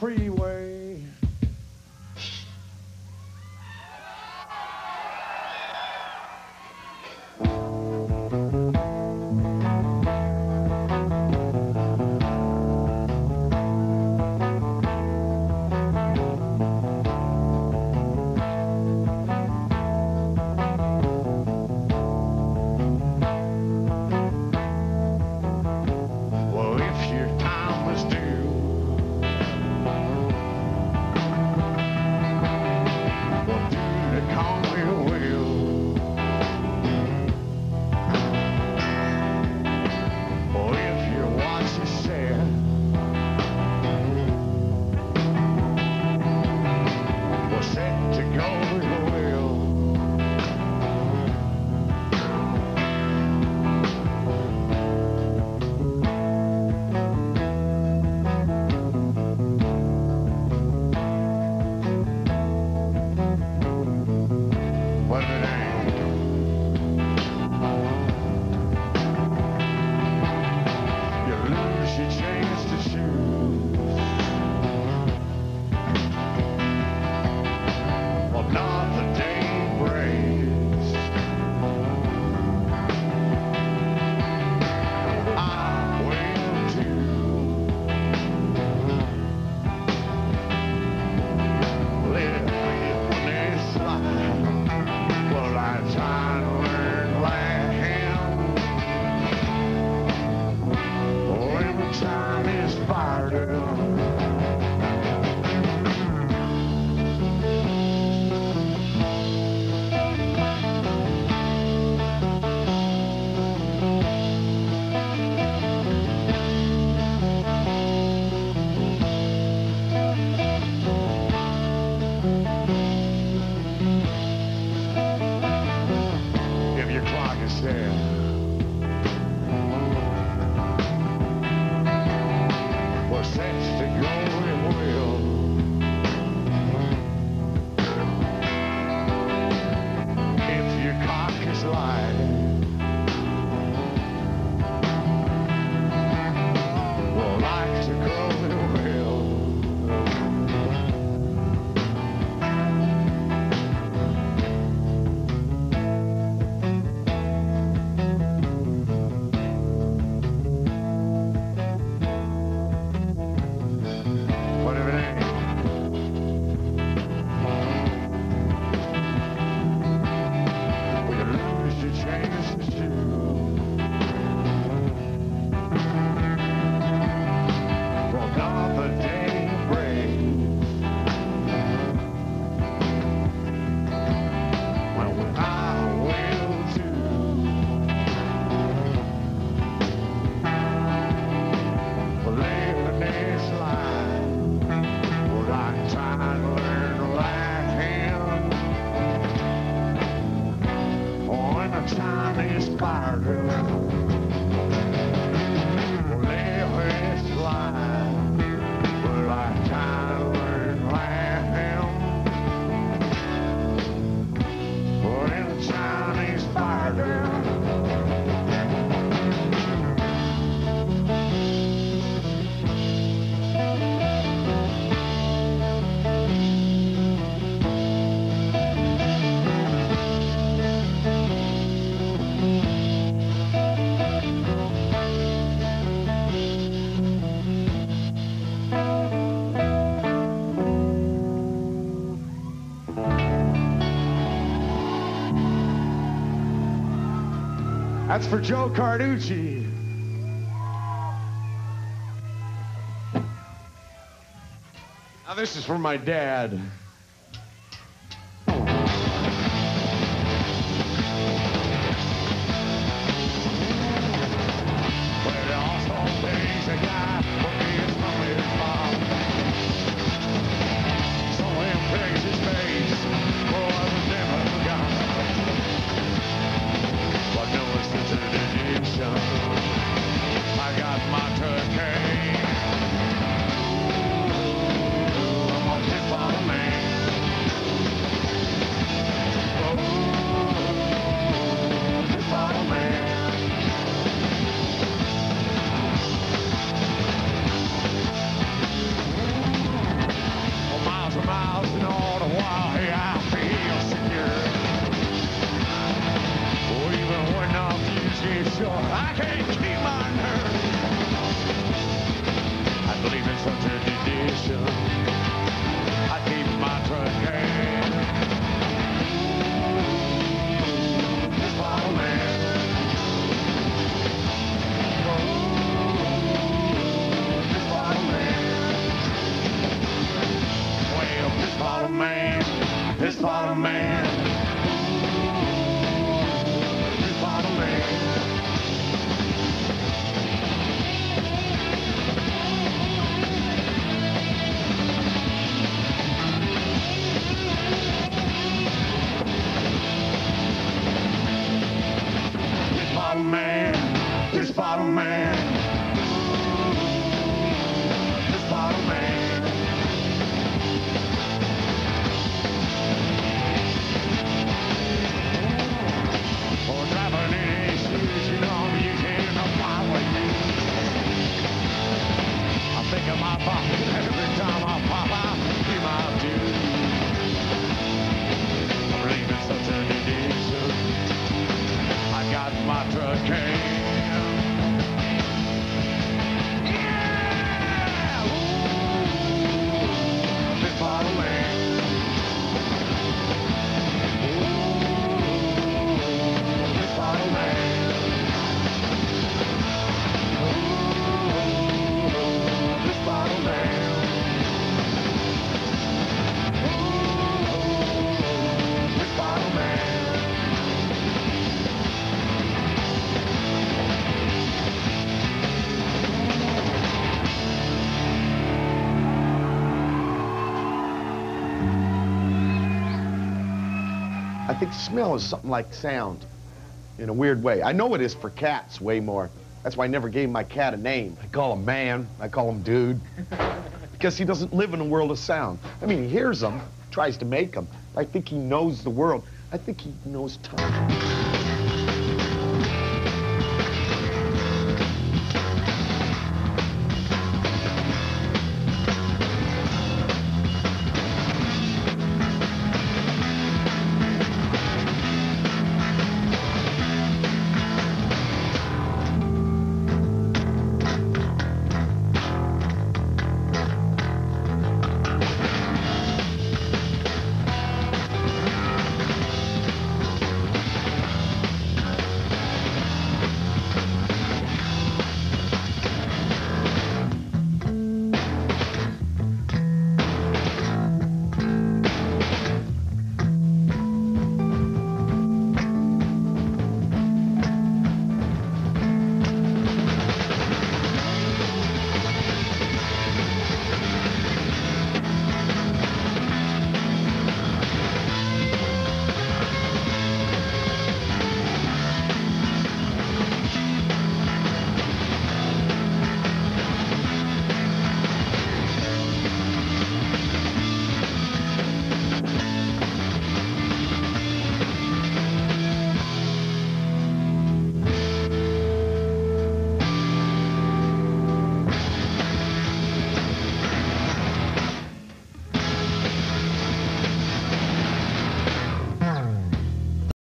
freeway. fire. That's for Joe Carducci. Now this is for my dad. Man. Piss bottle man. Got my truck cam. I think smell is something like sound in a weird way. I know it is for cats way more. That's why I never gave my cat a name. I call him man, I call him dude. because he doesn't live in a world of sound. I mean, he hears them, tries to make them. I think he knows the world. I think he knows time.